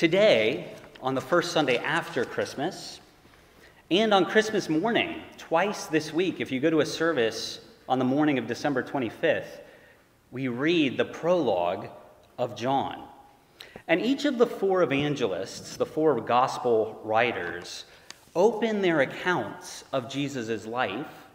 Today, on the first Sunday after Christmas, and on Christmas morning, twice this week, if you go to a service on the morning of December 25th, we read the prologue of John. And each of the four evangelists, the four gospel writers, open their accounts of Jesus' life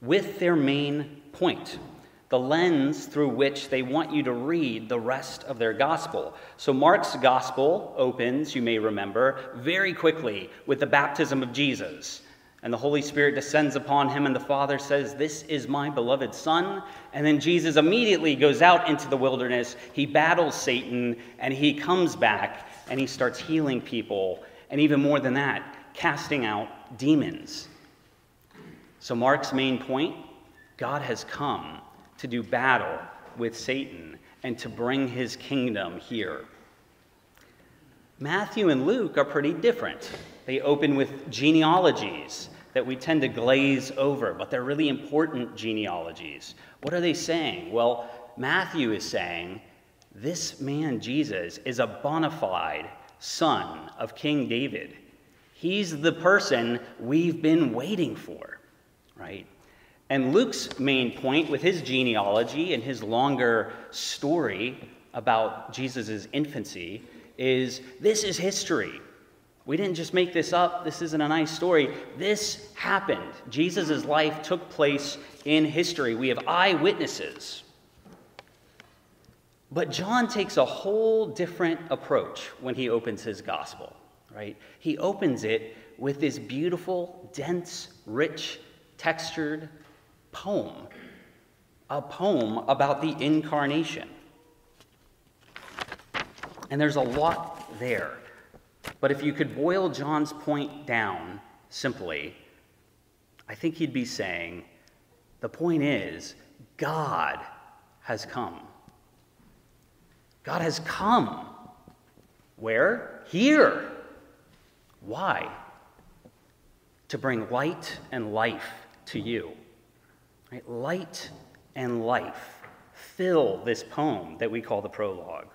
with their main point the lens through which they want you to read the rest of their gospel. So, Mark's gospel opens, you may remember, very quickly with the baptism of Jesus. And the Holy Spirit descends upon him, and the Father says, This is my beloved Son. And then Jesus immediately goes out into the wilderness. He battles Satan, and he comes back, and he starts healing people. And even more than that, casting out demons. So, Mark's main point God has come to do battle with Satan and to bring his kingdom here. Matthew and Luke are pretty different. They open with genealogies that we tend to glaze over, but they're really important genealogies. What are they saying? Well, Matthew is saying this man, Jesus, is a bona fide son of King David. He's the person we've been waiting for, right? And Luke's main point with his genealogy and his longer story about Jesus' infancy is this is history. We didn't just make this up. This isn't a nice story. This happened. Jesus' life took place in history. We have eyewitnesses. But John takes a whole different approach when he opens his gospel, right? He opens it with this beautiful, dense, rich, textured, poem, a poem about the incarnation. And there's a lot there. But if you could boil John's point down simply, I think he'd be saying the point is God has come. God has come. Where? Here. Why? To bring light and life to you. Right? Light and life fill this poem that we call the prologue.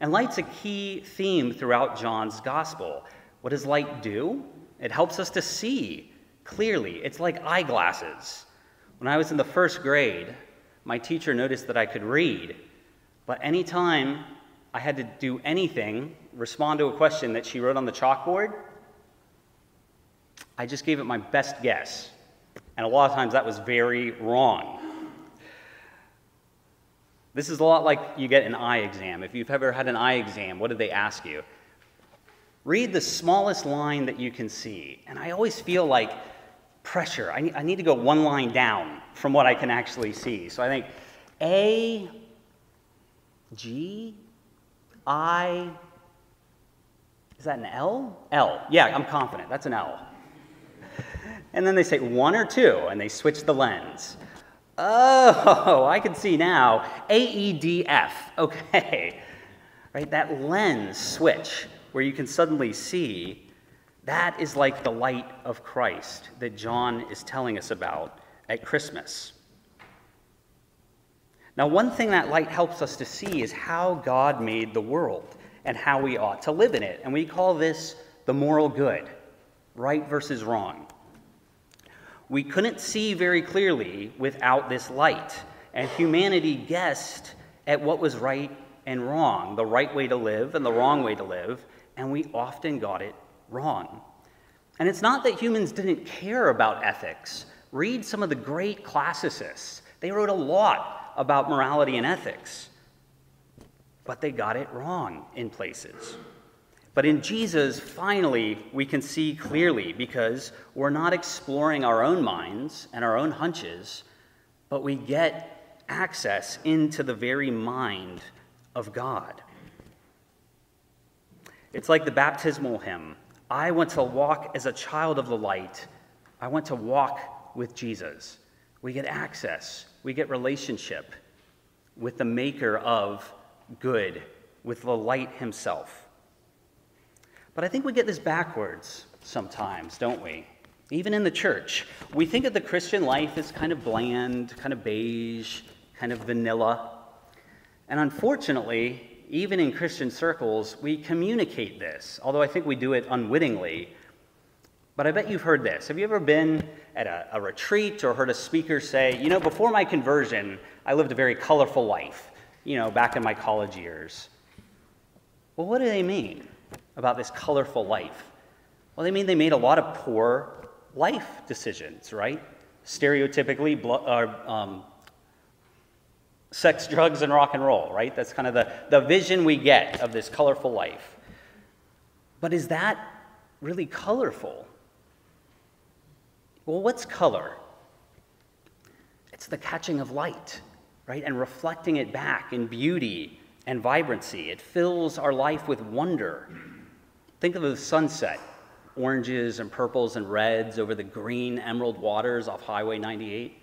And light's a key theme throughout John's gospel. What does light do? It helps us to see clearly. It's like eyeglasses. When I was in the first grade, my teacher noticed that I could read, but anytime I had to do anything, respond to a question that she wrote on the chalkboard, I just gave it my best guess. And a lot of times that was very wrong. This is a lot like you get an eye exam. If you've ever had an eye exam, what did they ask you? Read the smallest line that you can see. And I always feel like pressure. I need, I need to go one line down from what I can actually see. So I think A, G, I, is that an L? L. Yeah, I'm confident. That's an L. And then they say one or two, and they switch the lens. Oh, I can see now. AEDF. Okay. Right? That lens switch where you can suddenly see that is like the light of Christ that John is telling us about at Christmas. Now, one thing that light helps us to see is how God made the world and how we ought to live in it. And we call this the moral good right versus wrong. We couldn't see very clearly without this light, and humanity guessed at what was right and wrong, the right way to live and the wrong way to live, and we often got it wrong. And it's not that humans didn't care about ethics. Read some of the great classicists. They wrote a lot about morality and ethics, but they got it wrong in places. But in Jesus, finally, we can see clearly because we're not exploring our own minds and our own hunches, but we get access into the very mind of God. It's like the baptismal hymn I want to walk as a child of the light. I want to walk with Jesus. We get access, we get relationship with the maker of good, with the light himself. But I think we get this backwards sometimes, don't we? Even in the church. We think of the Christian life as kind of bland, kind of beige, kind of vanilla. And unfortunately, even in Christian circles, we communicate this, although I think we do it unwittingly. But I bet you've heard this. Have you ever been at a, a, retreat or heard a speaker say, you know, before my conversion, I lived a very colorful life, you know, back in my college years? Well, what do they mean about this colorful life? Well, they mean they made a lot of poor life decisions, right? Stereotypically, uh, um, sex, drugs, and rock and roll, right? That's kind of the, the vision we get of this colorful life. But is that really colorful? Well, what's color? It's the catching of light, right? And reflecting it back in beauty and vibrancy. It fills our life with wonder. Think of the sunset oranges and purples and reds over the green emerald waters off Highway 98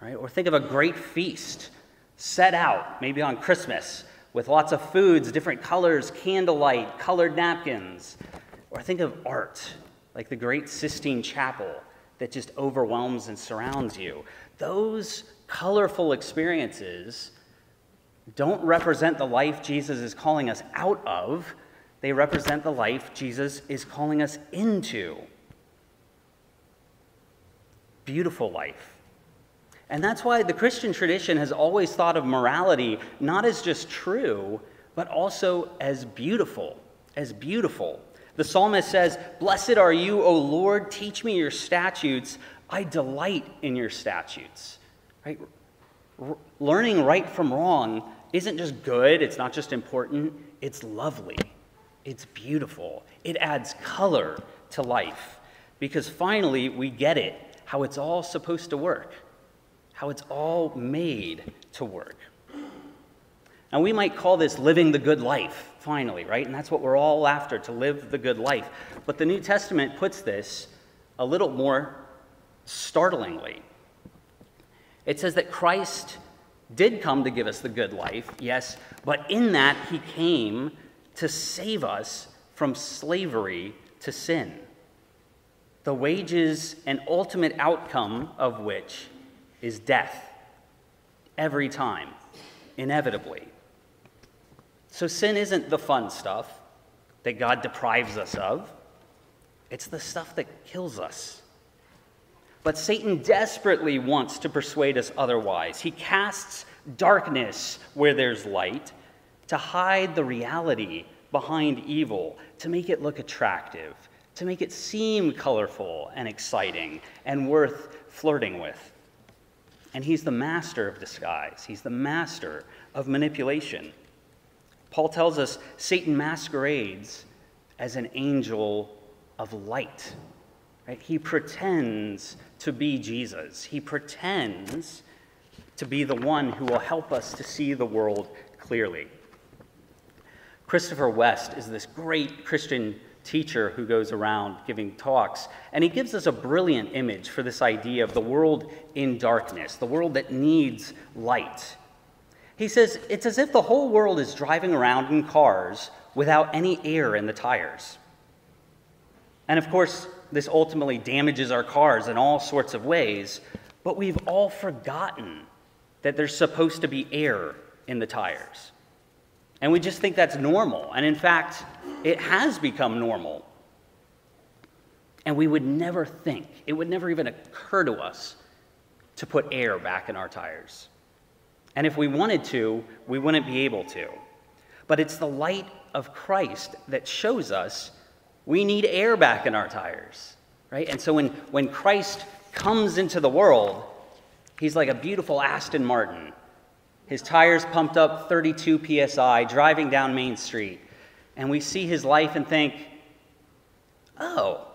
right? Or think of a great feast set out, maybe on Christmas, with lots of foods, different colors, candlelight, colored napkins. Or think of art, like the great Sistine Chapel that just overwhelms and surrounds you. Those colorful experiences don't represent the life Jesus is calling us out of, they represent the life Jesus is calling us into. Beautiful life and that's why the Christian tradition has always thought of morality not as just true, but also as beautiful, as beautiful. The psalmist says, Blessed are you, O Lord, teach me your statutes. I delight in your statutes. Right? R- learning right from wrong isn't just good, it's not just important, it's lovely. It's beautiful. It adds color to life because finally we get it, how it's all supposed to work how it's all made to work. Now, we might call this living the good life, finally, right? And that's what we're all after, to live the good life. But the New Testament puts this a little more startlingly. It says that Christ did come to give us the good life, yes, but in that he came to save us from slavery to sin. The wages and ultimate outcome of which is death. Every time, inevitably. So sin isn't the fun stuff that God deprives us of, it's the stuff that kills us. But Satan desperately wants to persuade us otherwise. He casts darkness where there's light to hide the reality behind evil, to make it look attractive, to make it seem colorful and exciting and worth flirting with. And he's the master of disguise, he's the master of manipulation. Paul tells us Satan masquerades as an angel of light. Right? He pretends to be Jesus. He pretends to be the one who will help us to see the world clearly. Christopher West is this great Christian teacher who goes around giving talks. And he gives us a brilliant image for this idea of the world in darkness, the world that needs light. He says it's as if the whole world is driving around in cars without any air in the tires. And of course, this ultimately damages our cars in all sorts of ways, but we've all forgotten that there's supposed to be air in the tires. And we just think that's normal. And in fact, it has become normal. And we would never think, it would never even occur to us to put air back in our tires. And if we wanted to, we wouldn't be able to. But it's the light of Christ that shows us we need air back in our tires, right? And so when, when Christ comes into the world, he's like a beautiful Aston Martin his tires pumped up 32 psi, driving down Main Street. And we see his life and think, oh,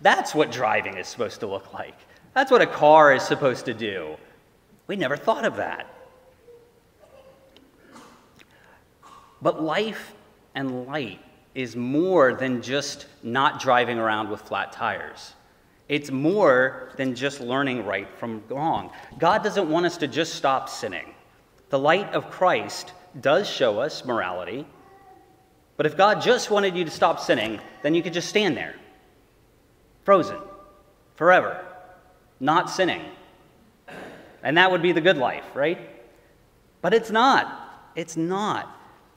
that's what driving is supposed to look like. That's what a car is supposed to do. We never thought of that. But life and light is more than just not driving around with flat tires. It's more than just learning right from wrong. God doesn't want us to just stop sinning. The light of Christ does show us morality, but if God just wanted you to stop sinning, then you could just stand there, frozen, forever, not sinning. And that would be the good life, right? But it's not. It's not.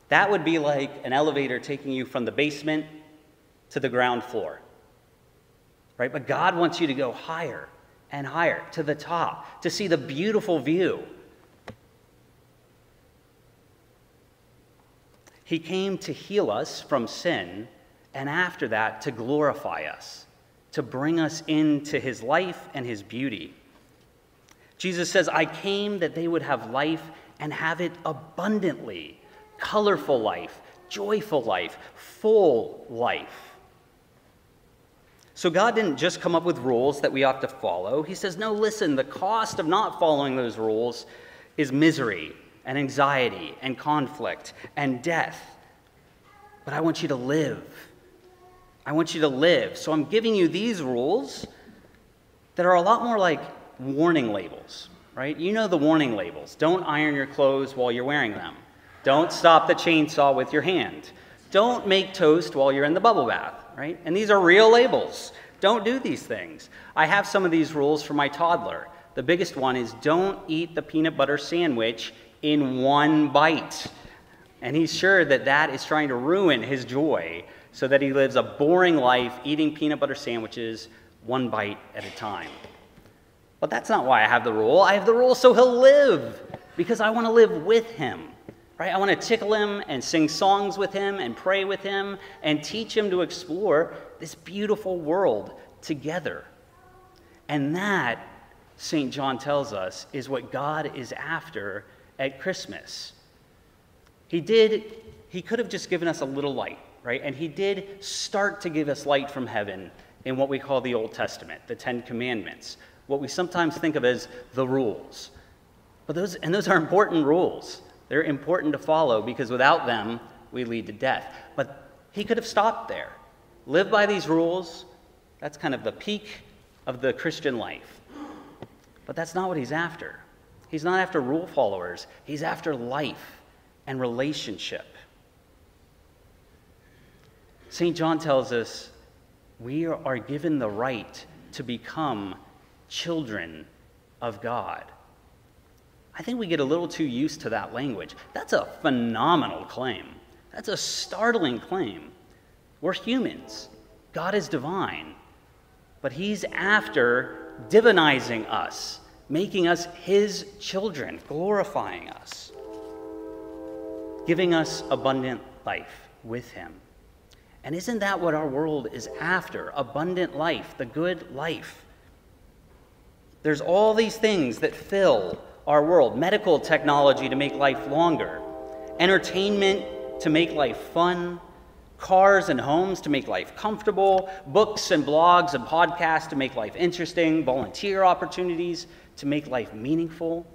That would be like an elevator taking you from the basement to the ground floor. Right? But God wants you to go higher and higher to the top to see the beautiful view. He came to heal us from sin, and after that, to glorify us, to bring us into his life and his beauty. Jesus says, I came that they would have life and have it abundantly colorful life, joyful life, full life. So God didn't just come up with rules that we ought to follow. He says, no, listen, the cost of not following those rules is misery and anxiety and conflict and death. But I want you to live. I want you to live. So I'm giving you these rules that are a lot more like warning labels, right? You know the warning labels. Don't iron your clothes while you're wearing them. Don't stop the chainsaw with your hand. Don't make toast while you're in the bubble bath, right? And these are real labels. Don't do these things. I have some of these rules for my toddler. The biggest one is don't eat the peanut butter sandwich in one bite. And he's sure that that is trying to ruin his joy so that he lives a boring life eating peanut butter sandwiches one bite at a time. But that's not why I have the rule. I have the rule so he'll live because I want to live with him. Right? I want to tickle him and sing songs with him and pray with him and teach him to explore this beautiful world together. And that, St. John tells us, is what God is after at Christmas. He did, he could have just given us a little light, right? And he did start to give us light from heaven in what we call the Old Testament, the Ten Commandments, what we sometimes think of as the rules. But those, and those are important rules. They're important to follow because without them, we lead to death. But he could have stopped there. Live by these rules. That's kind of the peak of the Christian life. But that's not what he's after. He's not after rule followers, he's after life and relationship. St. John tells us we are given the right to become children of God. I think we get a little too used to that language. That's a phenomenal claim. That's a startling claim. We're humans, God is divine, but He's after divinizing us, making us His children, glorifying us, giving us abundant life with Him. And isn't that what our world is after? Abundant life, the good life. There's all these things that fill our world medical technology to make life longer, entertainment to make life fun, cars and homes to make life comfortable, books and blogs and podcasts to make life interesting, volunteer opportunities to make life meaningful.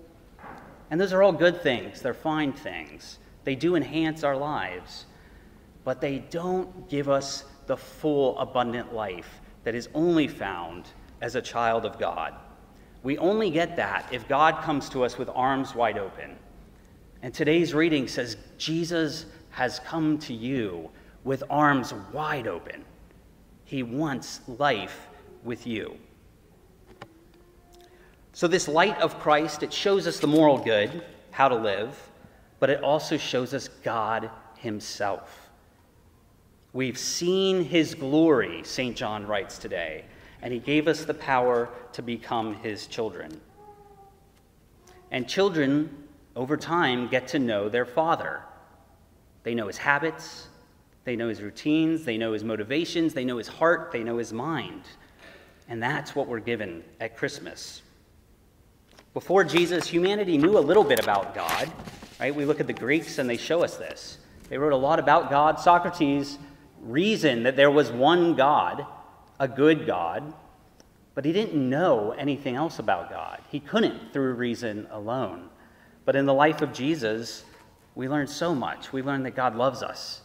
And those are all good things, they're fine things. They do enhance our lives, but they don't give us the full, abundant life that is only found as a child of God. We only get that if God comes to us with arms wide open. And today's reading says Jesus has come to you with arms wide open. He wants life with you. So, this light of Christ, it shows us the moral good, how to live, but it also shows us God Himself. We've seen His glory, St. John writes today, and he gave us the power to become his children. And children, over time, get to know their father. They know his habits, they know his routines, they know his motivations, they know his heart, they know his mind. And that's what we're given at Christmas. Before Jesus, humanity knew a little bit about God, right? We look at the Greeks and they show us this. They wrote a lot about God. Socrates reasoned that there was one God a good God, but he didn't know anything else about God. He couldn't through reason alone. But in the life of Jesus, we learn so much. We learn that God loves us,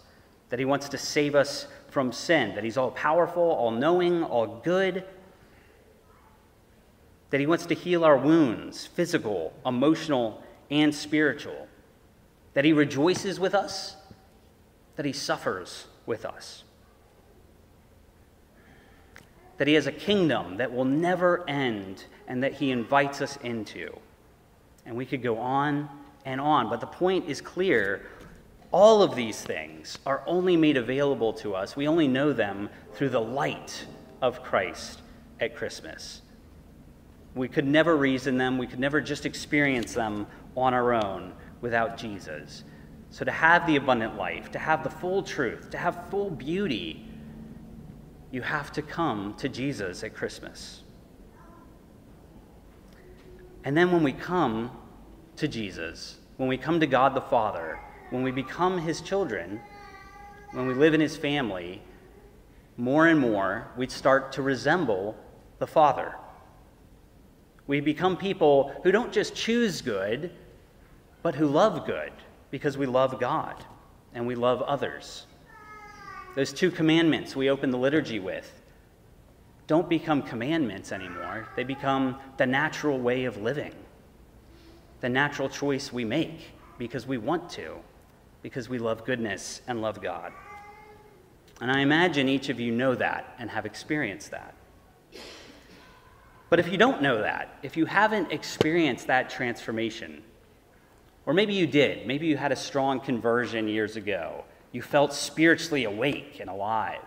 that he wants to save us from sin, that he's all powerful, all knowing, all good, that he wants to heal our wounds, physical, emotional, and spiritual, that he rejoices with us, that he suffers with us that he has a kingdom that will never end and that he invites us into. And we could go on and on, but the point is clear. All of these things are only made available to us. We only know them through the light of Christ at Christmas. We could never reason them, we could never just experience them on our own without Jesus. So, to have the abundant life, to have the full truth, to have full beauty, you have to come to Jesus at Christmas. And then when we come to Jesus, when we come to God the Father, when we become his children, when we live in his family, more and more we start to resemble the Father. We become people who don't just choose good, but who love good because we love God and we love others. Those two commandments we open the liturgy with don't become commandments anymore, they become the natural way of living, the natural choice we make because we want to, because we love goodness and love God. And I imagine each of you know that and have experienced that. But if you don't know that, if you haven't experienced that transformation, or maybe you did, maybe you had a strong conversion years ago, you felt spiritually awake and alive,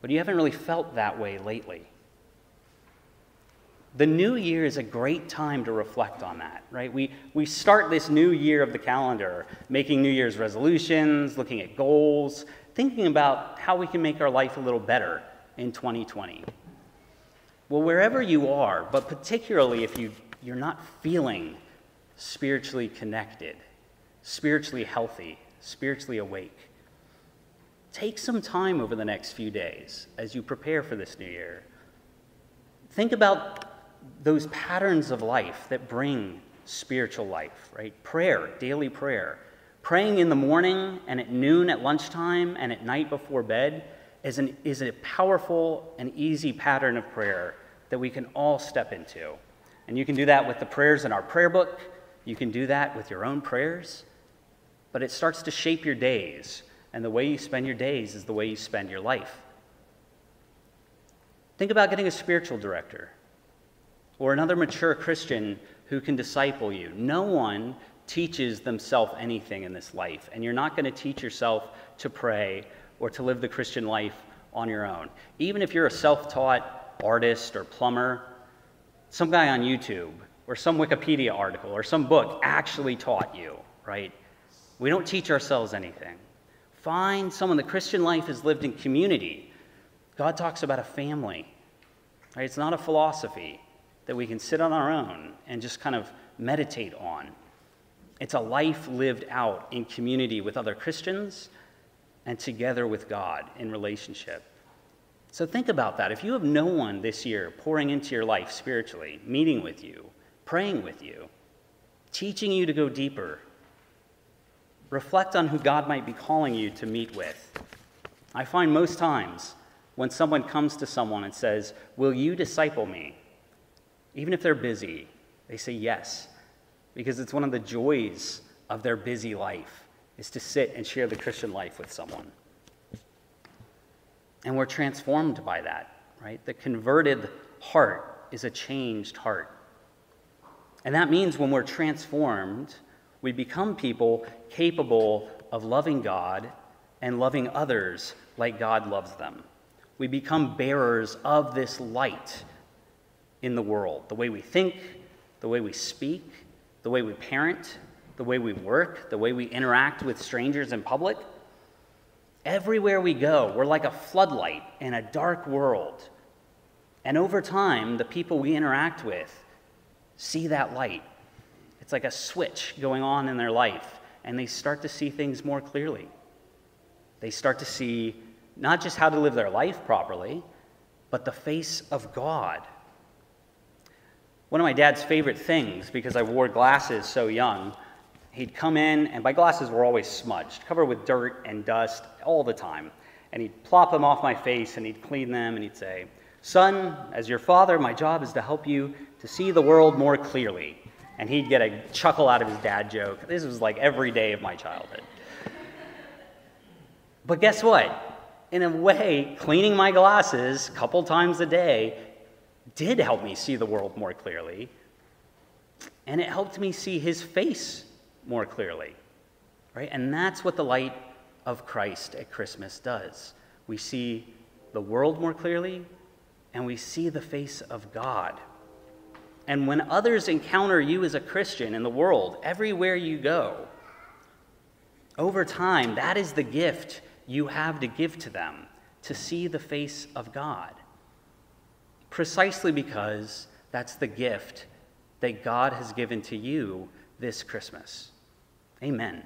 but you haven't really felt that way lately. The new year is a great time to reflect on that, right? We, we start this new year of the calendar making New Year's resolutions, looking at goals, thinking about how we can make our life a little better in 2020. Well, wherever you are, but particularly if you, you're not feeling spiritually connected, spiritually healthy, spiritually awake, take some time over the next few days as you prepare for this new year. Think about those patterns of life that bring spiritual life, right? Prayer, daily prayer. Praying in the morning and at noon at lunchtime and at night before bed is, an, is a powerful and easy pattern of prayer that we can all step into. And you can do that with the prayers in our prayer book. You can do that with your own prayers. But it starts to shape your days. And the way you spend your days is the way you spend your life. Think about getting a spiritual director or another mature Christian who can disciple you. No one teaches themselves anything in this life, and you're not going to teach yourself to pray or to live the Christian life on your own. Even if you're a self taught artist or plumber, some guy on YouTube or some Wikipedia article or some book actually taught you, right? We don't teach ourselves anything. Find someone. The Christian life is lived in community. God talks about a family. Right? It's not a philosophy that we can sit on our own and just kind of meditate on. It's a life lived out in community with other Christians and together with God in relationship. So think about that. If you have no one this year pouring into your life spiritually, meeting with you, praying with you, teaching you to go deeper, reflect on who God might be calling you to meet with. I find most times when someone comes to someone and says, Will you disciple me? Even if they're busy, they say yes, because it's one of the joys of their busy life is to sit and share the Christian life with someone. And we're transformed by that, right? The converted heart is a changed heart. And that means when we're transformed, we become people capable of loving God and loving others like God loves them. We become bearers of this light in the world the way we think, the way we speak, the way we parent, the way we work, the way we interact with strangers in public. Everywhere we go, we're like a floodlight in a dark world. And over time, the people we interact with see that light. It's like a switch going on in their life, and they start to see things more clearly. They start to see not just how to live their life properly, but the face of God. One of my dad's favorite things, because I wore glasses so young, he'd come in, and my glasses were always smudged, covered with dirt and dust all the time. And he'd plop them off my face and he'd clean them and he'd say, Son, as your father, my job is to help you to see the world more clearly. And he'd get a chuckle out of his dad joke. This was like every day of my childhood. But guess what? In a way, cleaning my glasses a couple times a day did help me see the world more clearly. And it helped me see his face more clearly. Right? And that's what the light of Christ at Christmas does. We see the world more clearly, and we see the face of God. And when others encounter you as a Christian in the world, everywhere you go, over time, that is the gift you have to give to them to see the face of God. Precisely because that's the gift that God has given to you this Christmas. Amen.